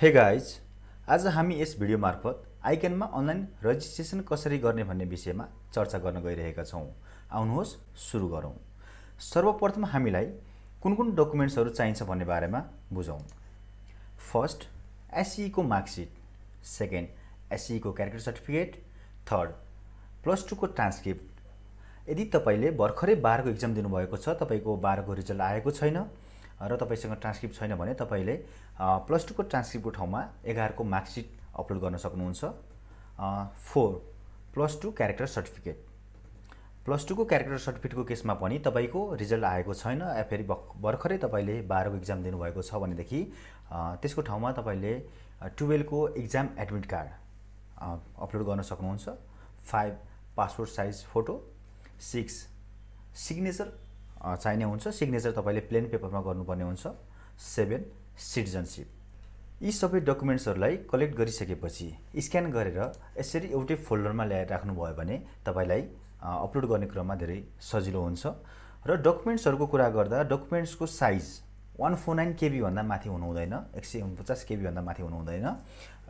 Hey guys आज हामी यस video मार्फत आइकनमा अनलाइन रजिस्ट्रेसन कसरी गर्ने भन्ने विषयमा चर्चा गर्न गइरहेका छौँ। आउनुहोस् सुरु गरौँ। सर्वप्रथम हामीलाई कुन कुन डकुमेन्ट्सहरू चाहिन्छ भन्ने बारेमा बुझौँ। फर्स्ट एसइको मार्कसिट। सेकेन्ड एसइको क्यारेक्टर सर्टिफिकेट थर्ड प्लस टूको ट्रान्सक्रिप्ट यदि तपाईँले भर्खरै बाह्रको इक्जाम दिनुभएको छ तपाईँको बाह्रको रिजल्ट आएको छैन र तपाईँसँग ट्रान्सक्रिप्ट छैन भने तपाईँले प्लस टूको ट्रान्सक्रिप्टको ठाउँमा एघारको मार्कसिट अपलोड गर्न सक्नुहुन्छ। Four plus two character certificate. Plus टूको character सर्टिफिकेटको केसमा पनि तपाईँको रिजल्ट आएको छैन या फेरि भर्खरै तपाईँले बाह्रको इक्जाम दिनुभएको छ भनेदेखि त्यसको ठाउँमा तपाईँले टुवेल्भको इक्जाम एडमिट कार्ड अपलोड गर्न सक्नुहुन्छ। Five passport size photo. Six signature चाहिने हुन्छ। सिग्नेचर तपाईँले प्लेन पेपरमा गर्नुपर्ने हुन्छ। Seven citizenship. यी सबै डकुमेन्ट्सहरूलाई कलेक्ट गरिसकेपछि स्क्यान गरेर यसरी एउटै फोल्डरमा ल्याएर राख्नुभयो भने तपाईँलाई अपलोड गर्ने क्रममा धेरै सजिलो हुन्छ। र डकुमेन्ट्सहरूको कुरा गर्दा डकुमेन्ट्सको साइज वान फोर नाइन केबीभन्दा माथि हुनु हुँदैन एक सय उनपचास केबीभन्दा माथि हुनु हुँदैन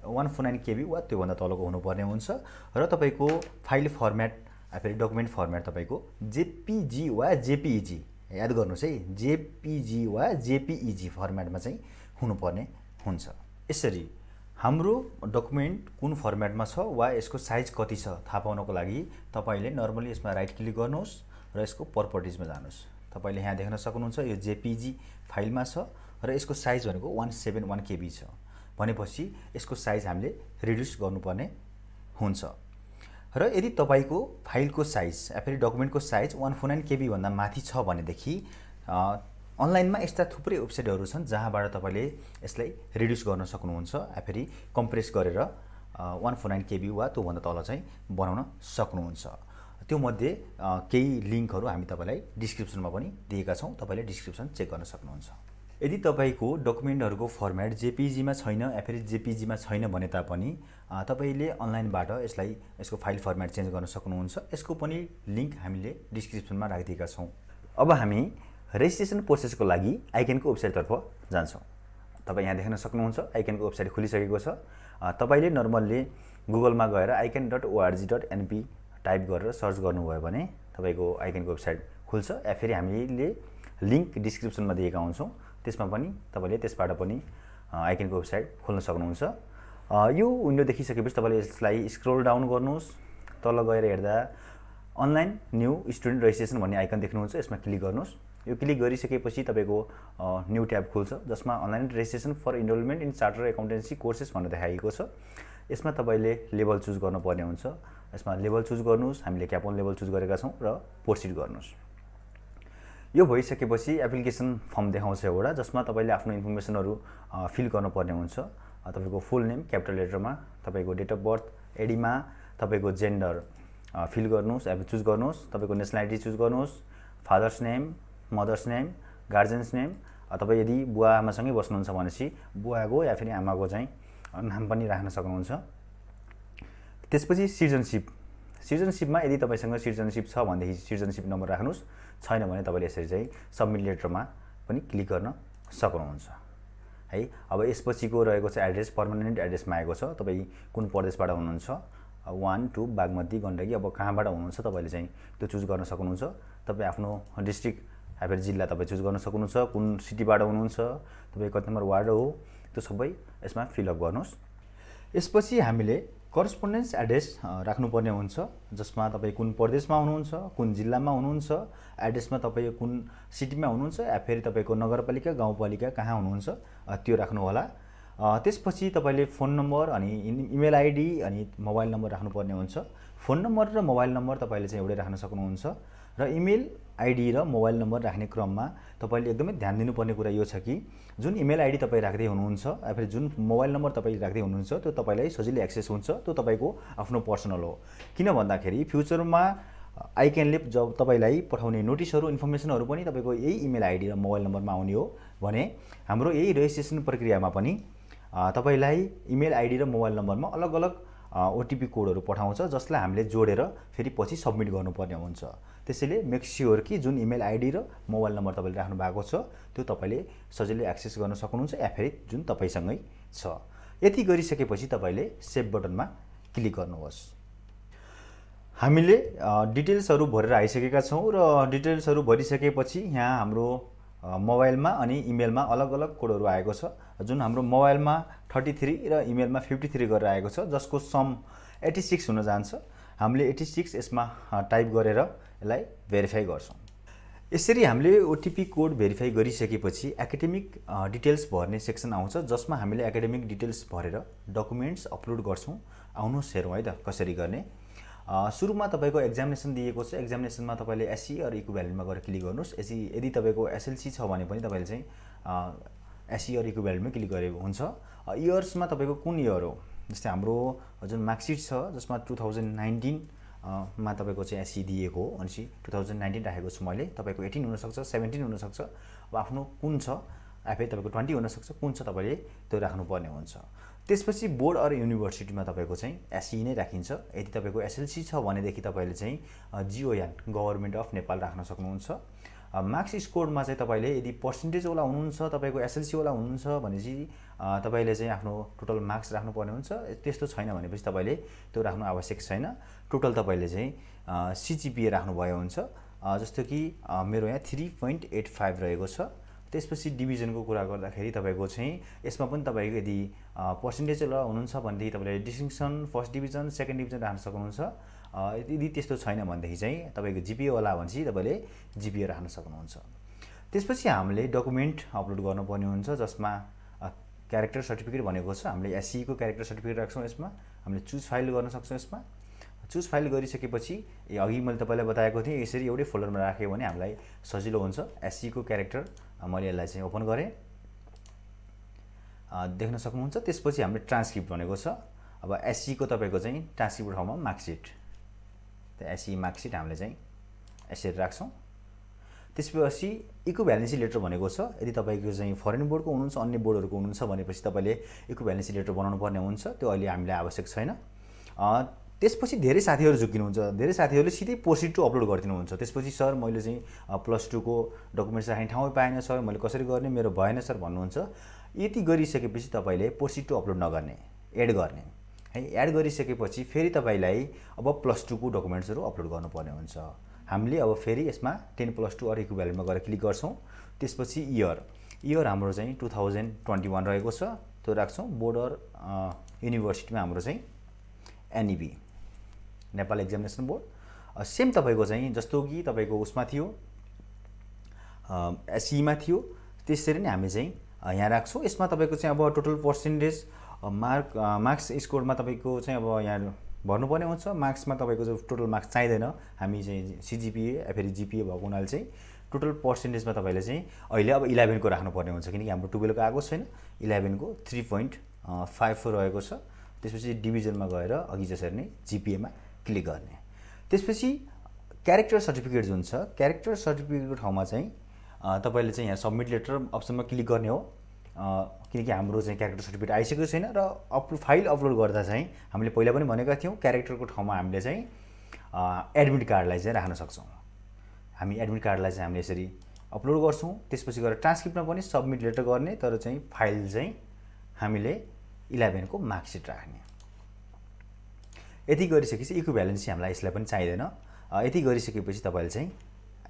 वान फोर नाइन केबी वा त्योभन्दा तलको हुनुपर्ने हुन्छ। र तपाईँको फाइल फर्मेट फेरि डकुमेन्ट फर्मेट तपाईँको जेपिजी वा जेपिइजी याद गर्नुहोस् है जेपिजी वा जेपिइजी फर्मेटमा चाहिँ हुनुपर्ने हुन्छ। यसरी हाम्रो डकुमेन्ट कुन फर्मेटमा छ वा यसको साइज कति छ थाहा पाउनको लागि तपाईँले नर्मली यसमा राइट क्लिक गर्नुहोस् र यसको पर्पर्टिजमा जानुहोस्। तपाईँले यहाँ देख्न सक्नुहुन्छ यो जेपिजी फाइलमा छ र यसको साइज भनेको वान सेभेन वान केबी छ। भनेपछि यसको साइज हामीले रिड्युस गर्नुपर्ने हुन्छ। र यदि तपाईँको फाइलको साइज फेरि डकुमेन्टको साइज वान फोर नाइन केबीभन्दा माथि छ भनेदेखि अनलाइनमा यस्ता थुप्रै वेबसाइटहरू छन् जहाँबाट तपाईँले यसलाई रिड्युस गर्न सक्नुहुन्छ फेरि कम्प्रेस गरेर वान फोर नाइन केबी वा त्योभन्दा तल चाहिँ बनाउन सक्नुहुन्छ। त्योमध्ये केही लिङ्कहरू हामी तपाईँलाई डिस्क्रिप्सनमा पनि दिएका छौँ तपाईँले डिस्क्रिप्सन चेक गर्न सक्नुहुन्छ। यदि तपाईँको डकुमेन्टहरूको फर्मेट जेपिजीमा छैन या फेरि जेपिजीमा छैन भने तापनि तपाईँले अनलाइनबाट यसलाई यसको फाइल फर्मेट चेन्ज गर्न सक्नुहुन्छ। यसको पनि लिङ्क हामीले डिस्क्रिप्सनमा राखिदिएका छौँ। अब हामी रेजिस्ट्रेसन प्रोसेसको लागि आइकेनको वेबसाइटतर्फ जान्छौँ। तपाईँ यहाँ देख्न सक्नुहुन्छ आइकेनको वेबसाइट खुलिसकेको छ। तपाईँले नर्मल्ली गुगलमा गएर ICAN dot ORG dot NP type गरेर सर्च गर्नुभयो भने तपाईँको आइकेनको वेबसाइट खुल्छ। या फेरि हामीले लिङ्क डिस्क्रिप्सनमा दिएका हुन्छौँ। त्यसमा पनि तपाईँले त्यसबाट पनि आइकेनको वेबसाइट खोल्न सक्नुहुन्छ। यो विन्डो देखिसकेपछि तपाईँले यसलाई स्क्रोल डाउन गर्नुहोस् तल गएर हेर्दा अनलाइन न्यू स्टुडेन्ट रेजिस्ट्रेसन भन्ने आइकन देख्नुहुन्छ यसमा क्लिक गर्नुहोस्। यो क्लिक गरिसकेपछि तपाईँको न्यू ट्याब खुल्छ जसमा online registration for enrolment in charter accountancy courses भनेर देखाइएको छ। यसमा तपाईँले लेभल चुज गर्नुपर्ने हुन्छ। यसमा लेभल चुज गर्नुहोस् हामीले क्यापोन लेभल चुज गरेका छौँ र प्रोसिड गर्नुहोस्। यो भइसकेपछि एप्लिकेसन फर्म देखाउँछ एउटा जसमा तपाईँले आफ्नो इन्फर्मेसनहरू फिल गर्नुपर्ने हुन्छ। तपाईँको फुल नेम क्यापिटल लेटरमा तपाईँको डेट अफ बर्थ एडीमा तपाईँको जेन्डर फिल गर्नुहोस् एप चुज गर्नुहोस् तपाईँको नेसनालिटी चुज गर्नुहोस् father's name mother's name guardian's name तपाईँ यदि बुवा आमासँगै बस्नुहुन्छ भनेपछि बुवाको या फेरि आमाको चाहिँ नाम पनि राख्न सक्नुहुन्छ। त्यसपछि सिटिजनसिप। सिटिजनसिपमा यदि तपाईँसँग सिटिजनसिप छ भनेदेखि सिटिजनसिप नम्बर राख्नुहोस्। छैन भने तपाईँले यसरी चाहिँ सबमिट लेटरमा पनि क्लिक गर्न सक्नुहुन्छ। है अब यसपछिको रहेको चाहिँ एड्रेस पर्मानेन्ट एड्रेसमा आएको छ। तपाईँ कुन प्रदेशबाट हुनुहुन्छ? वान टू बागमती गण्डकी अब कहाँबाट हुनुहुन्छ तपाईँले चाहिँ त्यो चुज गर्न सक्नुहुन्छ। तपाईँ आफ्नो डिस्ट्रिक्ट या फेरि जिल्ला तपाईँ चुज गर्न सक्नुहुन्छ। कुन सिटीबाट हुनुहुन्छ? तपाईँ कति नम्बर वार्ड हो? त्यो सबै यसमा फिलअप गर्नुहोस्। यसपछि हामीले करस्पोन्डेन्स एड्रेस राख्नुपर्ने हुन्छ जसमा तपाईँ कुन प्रदेशमा हुनुहुन्छ कुन जिल्लामा हुनुहुन्छ एड्रेसमा तपाईँ कुन सिटीमा हुनुहुन्छ या फेरि तपाईँको नगरपालिका गाउँपालिका कहाँ हुनुहुन्छ त्यो राख्नु होला त्यसपछि तपाईँले फोन नम्बर अनि इमेल आइडी अनि मोबाइल नम्बर राख्नुपर्ने हुन्छ। फोन नम्बर र मोबाइल नम्बर तपाईँले चाहिँ एउटै राख्न सक्नुहुन्छ र इमेल आइडी र मोबाइल नम्बर राख्ने क्रममा तपाईँले एकदमै ध्यान दिनुपर्ने कुरा यो छ कि जुन इमेल आइडी तपाईँ राख्दै हुनुहुन्छ या फेरि जुन मोबाइल नम्बर तपाईँ राख्दै हुनुहुन्छ त्यो तपाईँलाई सजिलै एक्सेस हुन्छ त्यो तपाईँको आफ्नो पर्सनल हो। किन भन्दाखेरि फ्युचरमा आइक्यानले जब तपाईँलाई पठाउने नोटिसहरू इन्फर्मेसनहरू पनि तपाईँको यही इमेल आइडी र मोबाइल नम्बरमा आउने हो भने हाम्रो यही रेजिस्ट्रेसन प्रक्रियामा पनि तपाईँलाई इमेल आइडी र मोबाइल नम्बरमा अलग अलग ओटिपी कोडहरू पठाउँछ जसलाई हामीले जोडेर फेरि पछि सबमिट गर्नुपर्ने हुन्छ। त्यसैले मेक स्योर कि जुन इमेल आइडी र मोबाइल नम्बर तपाईँले राख्नु भएको छ त्यो तपाईँले सजिलै एक्सेस गर्न सक्नुहुन्छ या फेरि जुन तपाईँसँगै छ। यति गरिसकेपछि तपाईँले सेभ बटनमा क्लिक गर्नुहोस्। हामीले डिटेल्सहरू भरेर आइसकेका छौँ र डिटेल्सहरू भरिसकेपछि यहाँ हाम्रो मोबाइलमा अनि इमेलमा अलग अलग कोडहरू आएको छ। जुन हाम्रो मोबाइलमा थर्टी थ्री र इमेलमा फिफ्टी थ्री गरेर आएको छ जसको सम एट्टी सिक्स हुन जान्छ। हामीले एट्टी सिक्स यसमा टाइप गरेर यसलाई भेरिफाई गर्छौँ। यसरी हामीले ओटिपी कोड भेरिफाई गरिसकेपछि एकाडेमिक डिटेल्स भर्ने सेक्सन आउँछ जसमा हामीले एकाडेमिक डिटेल्स भरेर डकुमेन्ट्स अपलोड गर्छौँ। आउनुहोस् हेरौँ है त कसरी गर्ने। सुरुमा तपाईँको एक्जामिनेसन दिएको छ। एक्जामिनेसनमा तपाईँले एससी अरू इक्वेलेन्टमा गएर क्लिक गर्नुहोस्। एसी यदि तपाईँको एसएलसी छ भने पनि तपाईँले चाहिँ एससी अरू इक्वेलेन्टमै क्लिक गरेको हुन्छ। इयर्समा तपाईँको कुन इयर हो? जस्तै हाम्रो जुन मार्कसिट छ जसमा टु थाउजन्ड नाइन्टिनमा तपाईँको चाहिँ एससी दिएको हो। भनेपछि टु थाउजन्ड नाइन्टिन राखेको छु मैले। तपाईँको एटिन हुनसक्छ सेभेन्टिन हुनसक्छ। अब आफ्नो कुन छ? आफै तपाईँको ट्वेन्टी हुनसक्छ। कुन छ तपाईँले त्यो राख्नुपर्ने हुन्छ। त्यसपछि बोर्ड अरू युनिभर्सिटीमा तपाईँको चाहिँ एसई नै राखिन्छ। यदि तपाईँको एसएलसी छ भनेदेखि तपाईँले चाहिँ जिओयान गभर्मेन्ट अफ नेपाल राख्न सक्नुहुन्छ। मार्क्स स्कोरमा चाहिँ तपाईँले यदि पर्सेन्टेजवाला हुनुहुन्छ तपाईँको एसएलसीवाला हुनुहुन्छ भनेपछि तपाईँले चाहिँ आफ्नो टोटल मार्क्स राख्नुपर्ने हुन्छ। त्यस्तो छैन भनेपछि तपाईँले त्यो राख्नु आवश्यक छैन। टोटल तपाईँले चाहिँ सिजिपिए राख्नुभयो हुन्छ। जस्तो कि मेरो यहाँ थ्री पोइन्ट एट फाइभ रहेको छ। त्यसपछि डिभिजनको कुरा गर्दाखेरि तपाईँको चाहिँ यसमा पनि तपाईँको यदि पर्सेन्टेज ल हुनुहुन्छ भनेदेखि तपाईँले distinction first division second division राख्न सक्नुहुन्छ। यदि त्यस्तो छैन भनेदेखि चाहिँ तपाईँको जिपिएवाला भनेपछि तपाईँले जिपिए राख्न सक्नुहुन्छ। त्यसपछि हामीले डकुमेन्ट अपलोड गर्नुपर्ने हुन्छ जसमा क्यारेक्टर सर्टिफिकेट भनेको छ। हामीले एससीको क्यारेक्टर सर्टिफिकेट राख्छौँ यसमा। हामीले चुज फाइल गर्न सक्छौँ यसमा। चुज फाइल गरिसकेपछि अघि मैले तपाईँलाई बताएको थिएँ यसरी एउटै फोल्डरमा राख्यो भने हामीलाई सजिलो हुन्छ। एससीको क्यारेक्टर मैले यसलाई चाहिँ ओपन गरेँ। देख्न सक्नुहुन्छ। त्यसपछि हामीले ट्रान्सक्रिप्ट भनेको छ। अब एससीको तपाईँको चाहिँ ट्रान्सक्रिप्ट ठाउँमा मार्कसिट। त्यो एससी मार्कसिट हामीले चाहिँ यसरी राख्छौँ। त्यसपछि इको भ्यालेन्सी लेटर भनेको छ। यदि तपाईँको चाहिँ फरेन बोर्डको हुनुहुन्छ अन्य बोर्डहरूको हुनुहुन्छ भनेपछि तपाईँले इको भ्यालेन्सी लेटर बनाउनु पर्ने हुन्छ। त्यो अहिले हामीलाई आवश्यक छैन। त्यसपछि धेरै साथीहरू झुकिनुहुन्छ। धेरै साथीहरूले सिधै पोस्ट टू अपलोड गरिदिनुहुन्छ। त्यसपछि सर मैले चाहिँ प्लस टूको डकुमेन्ट्स राख्ने ठाउँ पाएन सर मैले कसरी गर्ने? मेरो भएन सर भन्नुहुन्छ। यति गरिसकेपछि तपाईँले पोस्ट टू अपलोड नगर्ने एड गर्ने। है एड गरिसकेपछि फेरि तपाईँलाई अब प्लस टूको डकुमेन्ट्सहरू अपलोड गर्नुपर्ने हुन्छ। हामीले अब फेरि यसमा टेन प्लस टू अरू इक्वेलमा गएर क्लिक गर्छौँ। त्यसपछि इयर। इयर हाम्रो चाहिँ टु थाउजन्ड ट्वेन्टी वान रहेको छ। त्यो राख्छौँ बोर्डर युनिभर्सिटीमा हाम्रो चाहिँ NEB Nepal examination board. Same तपाईँको चाहिँ जस्तो कि तपाईँको उसमा थियो एससीमा थियो। त्यसरी नै हामी चाहिँ यहाँ राख्छौँ। यसमा तपाईँको चाहिँ अब टोटल पर्सेन्टेज मार्क मार्क्स स्कोरमा तपाईँको चाहिँ अब यहाँ भर्नुपर्ने हुन्छ। मार्क्समा तपाईँको चाहिँ टोटल मार्क्स चाहिँदैन। हामी चाहिँ सिजिपिए फेरि जिपिए भएको हुनाले चाहिँ टोटल पर्सेन्टेजमा तपाईँले चाहिँ अहिले अब इलेभेनको राख्नुपर्ने हुन्छ। किनकि हाम्रो टुवेल्भको आएको छैन। इलेभेनको थ्री पोइन्ट फाइभ फोर रहेको छ। त्यसपछि डिभिजनमा गएर अघि जसरी नै जिपिएमा क्लिक गर्ने। त्यसपछि क्यारेक्टर सर्टिफिकेट जुन छ क्यारेक्टर सर्टिफिकेटको ठाउँमा चाहिँ तपाईँले चाहिँ यहाँ सब्मिट लेटर अप्सनमा क्लिक गर्ने हो। किनकि हाम्रो चाहिँ क्यारेक्टर सर्टिफिकेट आइसकेको छैन र अप फाइल अपलोड गर्दा चाहिँ हामीले पहिला पनि भनेका थियौँ क्यारेक्टरको ठाउँमा हामीले चाहिँ एडमिट कार्डलाई चाहिँ राख्न सक्छौँ। हामी एडमिट कार्डलाई चाहिँ हामीले यसरी अपलोड गर्छौँ त्यसपछि गएर ट्रान्सक्रिप्टमा पनि सब्मिट लेटर गर्ने तर चाहिँ फाइल चाहिँ हामीले इलेभेनको मार्कसिट राख्ने। यति गरिसकेपछि इक्व ब्यालेन्स हामीलाई यसलाई पनि चाहिँदैन। यति गरिसकेपछि तपाईँले चाहिँ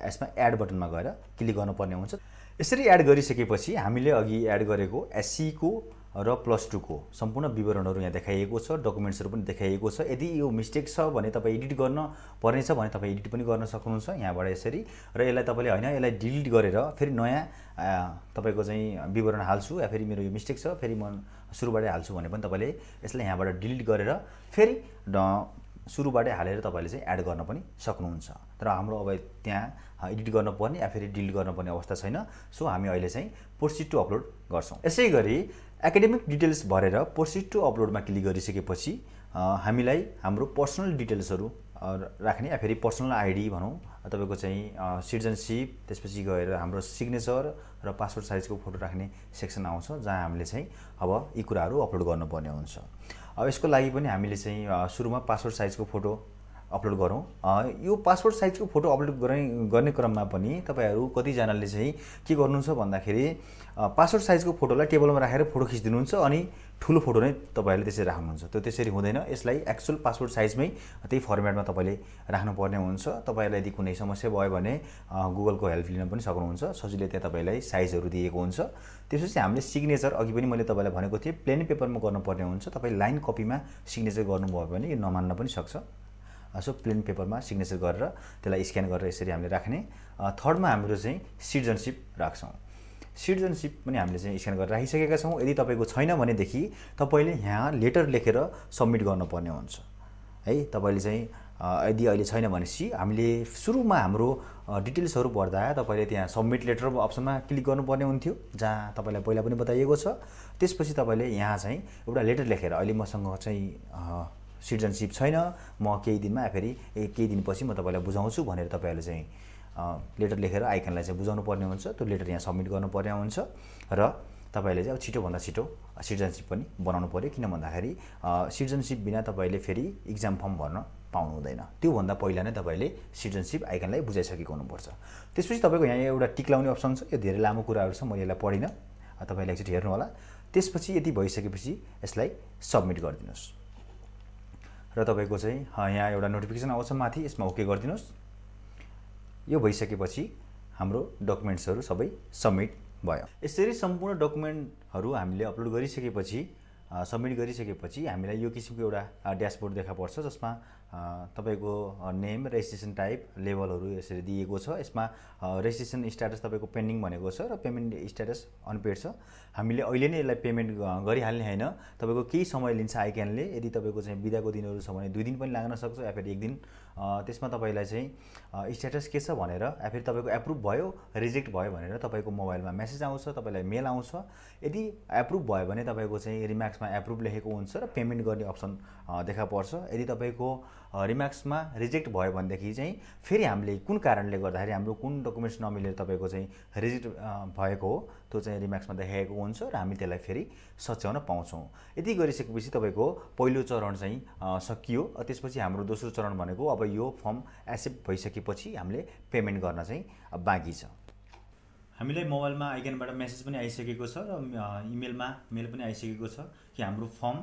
यसमा एड बटनमा गएर क्लिक गर्नुपर्ने हुन्छ। यसरी एड गरिसकेपछि हामीले अघि एड गरेको एससीको र प्लस टूको सम्पूर्ण विवरणहरू यहाँ देखाइएको छ डकुमेन्ट्सहरू पनि देखाइएको छ। यदि यो मिस्टेक छ भने तपाईँ एडिट गर्न पर्नेछ भने तपाईँ एडिट पनि गर्न सक्नुहुन्छ यहाँबाट यसरी। र यसलाई तपाईँले होइन यसलाई डिलिट गरेर फेरि नयाँ तपाईँको चाहिँ विवरण हाल्छु या फेरि मेरो यो मिस्टेक छ फेरि म सुरुबाटै हाल्छु भने पनि तपाईँले यसलाई यहाँबाट डिलिट गरेर फेरि सुरुबाटै हालेर तपाईँले चाहिँ एड गर्न पनि सक्नुहुन्छ। तर हाम्रो अब त्यहाँ एडिट गर्नुपर्ने या फेरि डिलिट गर्नुपर्ने अवस्था छैन। सो हामी अहिले चाहिँ पोर्सिट टु अपलोड गर्छौँ। यसै गरी एकाडेमिक डिटेल्स भरेर पोर्सिट टु अपलोडमा क्लिक गरिसकेपछि हामीलाई हाम्रो पर्सनल डिटेल्सहरू राख्ने या फेरि पर्सनल आइडी भनौँ तपाईँको चाहिँ सिटिजनसिप त्यसपछि गएर हाम्रो सिग्नेचर र पासपोर्ट साइजको फोटो राख्ने सेक्सन आउँछ जहाँ हामीले चाहिँ अब यी कुराहरू अपलोड गर्नुपर्ने हुन्छ। अब यसको लागि पनि हामीले चाहिँ सुरुमा पासपोर्ट साइजको फोटो अपलोड गरौँ। यो पासपोर्ट साइजको फोटो अपलोड गर्ने गर्ने क्रममा पनि तपाईँहरू कतिजनाले चाहिँ के गर्नुहुन्छ भन्दाखेरि पासपोर्ट साइजको फोटोलाई टेबलमा राखेर फोटो खिचिदिनुहुन्छ अनि ठुलो फोटो नै तपाईँहरूले त्यसरी राख्नुहुन्छ। त्यो त्यसरी हुँदैन। यसलाई एक्चुअल पासपोर्ट साइजमै त्यही फर्मेटमा तपाईँले राख्नुपर्ने हुन्छ। तपाईँलाई यदि कुनै समस्या भयो भने गुगलको हेल्प लिन पनि सक्नुहुन्छ। सजिलै त्यहाँ तपाईँलाई साइजहरू दिएको हुन्छ। त्यसपछि हामीले सिग्नेचर अघि पनि मैले तपाईँलाई भनेको थिएँ प्लेन पेपरमा गर्नुपर्ने हुन्छ। तपाईँ लाइन कपीमा सिग्नेचर गर्नुभयो भने यो नमान्न पनि सक्छ। सो प्लेन पेपरमा सिग्नेचर गरेर त्यसलाई स्क्यान गरेर यसरी हामीले राख्ने। थर्डमा हाम्रो चाहिँ सिटिजनसिप राख्छौँ। सिटिजनसिप पनि हामीले चाहिँ स्क्यान गरेर राखिसकेका छौँ। यदि तपाईँको छैन भनेदेखि तपाईँले यहाँ लेटर लेखेर सब्मिट गर्नुपर्ने हुन्छ। है तपाईँले चाहिँ यदि अहिले छैन भनेपछि हामीले सुरुमा हाम्रो डिटेल्सहरू भर्दा तपाईँले त्यहाँ सब्मिट लेटर अप्सनमा क्लिक गर्नुपर्ने हुन्थ्यो जहाँ तपाईँलाई पहिला पनि बताइएको छ। त्यसपछि तपाईँले यहाँ चाहिँ एउटा लेटर लेखेर अहिले मसँग चाहिँ सिटिजनसिप छैन म केही दिनमा फेरि केही दिनपछि म तपाईँलाई बुझाउँछु भनेर तपाईँहरूले चाहिँ लेटर लेखेर आइकनलाई चाहिँ बुझाउनु पर्ने हुन्छ। त्यो लेटर यहाँ सब्मिट गर्नुपर्ने हुन्छ र तपाईँले चाहिँ अब छिटोभन्दा छिटो सिटिजनसिप पनि बनाउनु पऱ्यो किन भन्दाखेरि सिटिजनसिप बिना तपाईँले फेरि इक्जाम फर्म भर्न पाउनु हुँदैन। त्योभन्दा पहिला नै तपाईँले सिटिजनसिप आइकनलाई बुझाइसकेको हुनुपर्छ। त्यसपछि तपाईँको यहाँ एउटा टिक लाउने अप्सन छ। यो धेरै लामो कुराहरू छ मैले यसलाई पढिनँ। तपाईँले एकचोटि हेर्नु होला। त्यसपछि यति भइसकेपछि यसलाई सब्मिट गरिदिनुहोस्। र तपाईँको चाहिँ यहाँ एउटा नोटिफिकेसन आउँछ माथि। यसमा ओके गरिदिनुहोस्। यो भइसकेपछि हाम्रो डकुमेन्ट्सहरू सबै सबमिट भयो। यसरी सम्पूर्ण डकुमेन्टहरू हामीले अपलोड गरिसकेपछि सब्मिट गरिसकेपछि हामीलाई यो किसिमको एउटा ड्यासबोर्ड देखा पर्छ जसमा तपाईँको नेम रेजिस्ट्रेसन टाइप लेभलहरू यसरी दिएको छ। यसमा रेजिस्ट्रेसन स्ट्याटस तपाईँको पेन्डिङ भनेको छ र पेमेन्ट स्ट्याटस अनपेड छ। हामीले अहिले नै यसलाई पेमेन्ट गरिहाल्ने होइन। तपाईँको केही समय लिन्छ आइक्यानले यदि तपाईँको चाहिँ बिदाको दिनहरू छ भने दुई दिन पनि लाग्न सक्छ या फेरि एक दिन त्यसमा तपाईँलाई चाहिँ स्ट्याटस के छ भनेर या फेरि तपाईँको एप्रुभ भयो रिजेक्ट भयो भनेर तपाईँको मोबाइलमा मेसेज आउँछ तपाईँलाई मेल आउँछ। यदि एप्रुभ भयो भने तपाईँको चाहिँ रिम्याक्समा एप्रुभ लेखेको हुन्छ र पेमेन्ट गर्ने अप्सन देखा पर्छ। यदि तपाईँको रिमार्क्समा रिजेक्ट भयो भनेदेखि चाहिँ फेरि हामीले कुन कारणले गर्दाखेरि हाम्रो कुन डकुमेन्ट्स नमिलेर तपाईँको चाहिँ रिजेक्ट भएको हो त्यो चाहिँ रिमार्क्समा देखाएको हुन्छ र हामी त्यसलाई फेरि सच्याउन पाउँछौँ। यति गरिसकेपछि तपाईँको पहिलो चरण चाहिँ सकियो। त्यसपछि हाम्रो दोस्रो चरण भनेको अब यो फर्म एक्सेप्ट भइसकेपछि हामीले पेमेन्ट गर्न चाहिँ बाँकी छ। हामीलाई मोबाइलमा आइकनबाट मेसेज पनि आइसकेको छ र इमेलमा मेल पनि आइसकेको छ कि हाम्रो फर्म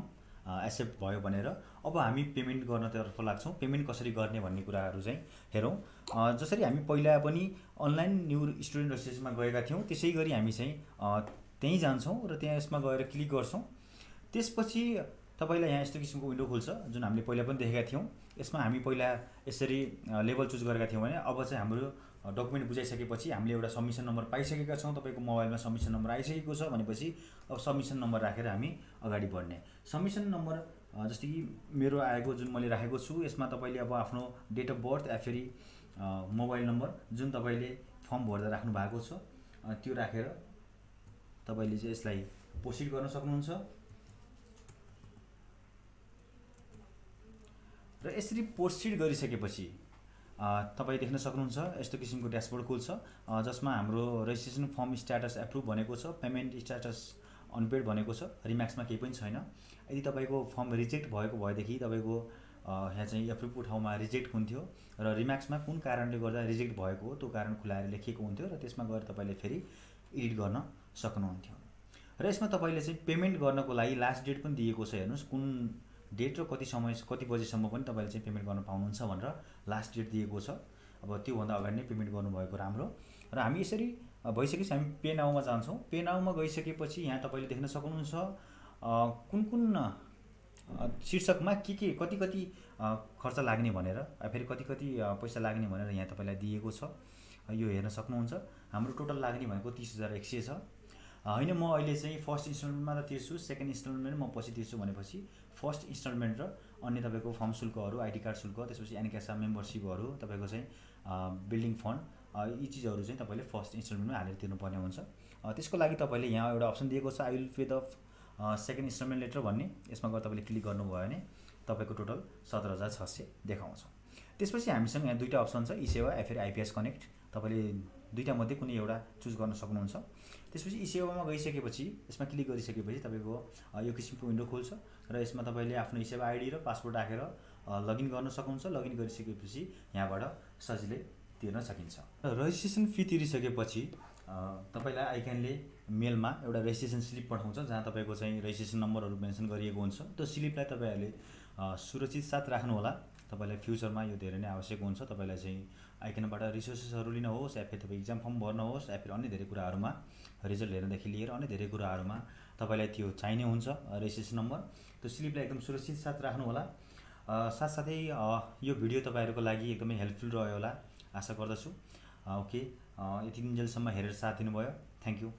एक्सेप्ट भयो भनेर। अब हामी पेमेन्ट गर्नतर्फ लाग्छौँ। पेमेन्ट कसरी गर्ने भन्ने कुराहरू चाहिँ हेरौँ। जसरी हामी पहिला पनि अनलाइन न्यु स्टुडेन्ट रजिस्ट्रेसनमा गएका थियौँ त्यसै गरी हामी चाहिँ त्यहीँ जान्छौँ र त्यहाँ यसमा गएर क्लिक गर्छौँ। त्यसपछि तपाईँलाई यहाँ यस्तो किसिमको विन्डो खुल्छ जुन हामीले पहिला पनि देखेका थियौँ। यसमा हामी पहिला यसरी लेभल चुज गरेका थियौँ भने अब चाहिँ हाम्रो डकुमेन्ट बुझाइसकेपछि हामीले एउटा सब्मिसन नम्बर पाइसकेका छौँ। तपाईँको मोबाइलमा सब्मिसन नम्बर आइसकेको छ भनेपछि अब सब्मिसन नम्बर राखेर हामी अगाडि बढ्ने। सब्मिसन नम्बर जस्तै कि मेरो आएको जुन मैले राखेको छु यसमा तपाईँले अब आफ्नो डेट अफ बर्थ या फेरि मोबाइल नम्बर जुन तपाईँले फर्म भर्दा राख्नु भएको छ त्यो राखेर तपाईँले चाहिँ यसलाई पोसिड गर्न सक्नुहुन्छ। र यसरी पोस्टिड गरिसकेपछि तपाईँ देख्न सक्नुहुन्छ यस्तो किसिमको ड्यासबोर्ड खुल्छ जसमा हाम्रो रेजिस्ट्रेसन फर्म स्ट्याटस एप्रुभ भनेको छ पेमेन्ट स्ट्याटस अनपेड भनेको छ रिम्याक्समा केही पनि छैन। यदि तपाईँको फर्म रिजेक्ट भएको भएदेखि तपाईँको यहाँ चाहिँ एप्रुभको ठाउँमा रिजेक्ट हुन्थ्यो र रिम्याक्समा कुन कारणले गर्दा रिजेक्ट भएको हो त्यो कारण खुलाएर लेखिएको हुन्थ्यो र त्यसमा गएर तपाईँले फेरि एडिट गर्न सक्नुहुन्थ्यो। र यसमा तपाईँले चाहिँ पेमेन्ट गर्नको लागि लास्ट डेट पनि दिएको छ हेर्नुहोस् कुन डेट र कति समय कति बजीसम्म पनि तपाईँले चाहिँ पेमेन्ट गर्न पाउनुहुन्छ भनेर लास्ट डेट दिएको छ। अब त्योभन्दा अगाडि नै पेमेन्ट गर्नुभएको राम्रो। र हामी यसरी भइसकेपछि हामी पे नाउमा जान्छौँ। पे नाउमा गइसकेपछि यहाँ तपाईँले देख्न सक्नुहुन्छ कुन कुन शीर्षकमा के के कति कति खर्च लाग्ने भनेर फेरि कति कति पैसा लाग्ने भनेर यहाँ तपाईँलाई दिएको छ। यो हेर्न सक्नुहुन्छ। हाम्रो टोटल लाग्ने भनेको तिस हजार एक सय छ। होइन म अहिले चाहिँ फर्स्ट इन्स्टलमेन्टमा त तिर्छु सेकेन्ड इन्स्टलमेन्ट म पछि तिर्छु भनेपछि फर्स्ट इन्स्टलमेन्ट र अन्य तपाईँको फर्म शुल्कहरू आइडी कार्ड शुल्क त्यसपछि एनकेसा मेम्बरसिपहरू तपाईँको चाहिँ बिल्डिङ फन्ड यी चिजहरू चाहिँ तपाईँले फर्स्ट इन्स्टलमेन्टमा हालेर तिर्नुपर्ने हुन्छ। त्यसको लागि तपाईँले यहाँ एउटा अप्सन दिएको छ I will pay the second instalment letter भन्ने। यसमा गएर तपाईँले क्लिक गर्नुभयो भने तपाईँको टोटल सत्र हजार छ सय देखाउँछ। त्यसपछि हामीसँग यहाँ दुईवटा अप्सन छ ई सेवा आइपिएस कनेक्ट। तपाईँले दुईवटा मध्ये कुनै एउटा चुज गर्न सक्नुहुन्छ। त्यसपछि ई सेवामा गइसकेपछि यसमा क्लिक गरिसकेपछि तपाईँको यो किसिमको विन्डो खोल्छ र यसमा तपाईँले आफ्नो सेवा आइडी र पासवर्ड राखेर लगइन गर्न सक्नुहुन्छ। लगइन गरिसकेपछि यहाँबाट सजिलै तिर्न सकिन्छ। रजिस्ट्रेसन फी तिरिसकेपछि तपाईँलाई आइक्यानले मेलमा एउटा रेजिस्ट्रेसन स्लिप पठाउँछ जहाँ तपाईँको चाहिँ रेजिस्ट्रेसन नम्बरहरू मेन्सन गरिएको हुन्छ। त्यो स्लिपलाई तपाईँहरूले सुरक्षित साथ राख्नुहोला। तपाईँलाई फ्युचरमा यो धेरै नै आवश्यक हुन्छ। तपाईँलाई चाहिँ आइक्यानबाट रिसोर्सेसहरू लिन होस् या फेरि तपाईँ इक्जाम फर्म भर्न होस् या फेरि अन्य धेरै कुराहरूमा रिजल्ट हेर्नदेखि लिएर अन्य धेरै कुराहरूमा तपाईँलाई त्यो चाहिने हुन्छ। रेजिस्ट्रेसन नम्बर त्यो स्लिपलाई एकदम सुरक्षित साथ राख्नुहोला। साथसाथै यो भिडियो तपाईँहरूको लागि एकदमै हेल्पफुल रह्यो होला। आशा गर्दछु। ओके। यति दिनजेलसम्म हेरेर साथ दिनुभयो। Thank you.